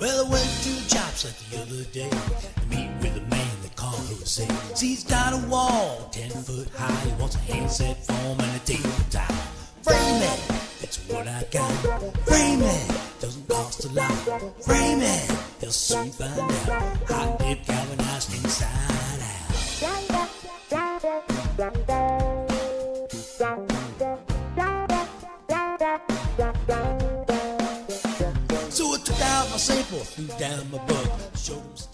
Well, I went to job site the other day to meet with a man they call Jose. See, he's got a wall ten foot high. He wants a handset foam and a tabletop. Frami, that's what I got. Frami, doesn't cost a lot. Frami, he'll soon find out. Hot took out my sample, threw down my book, showed him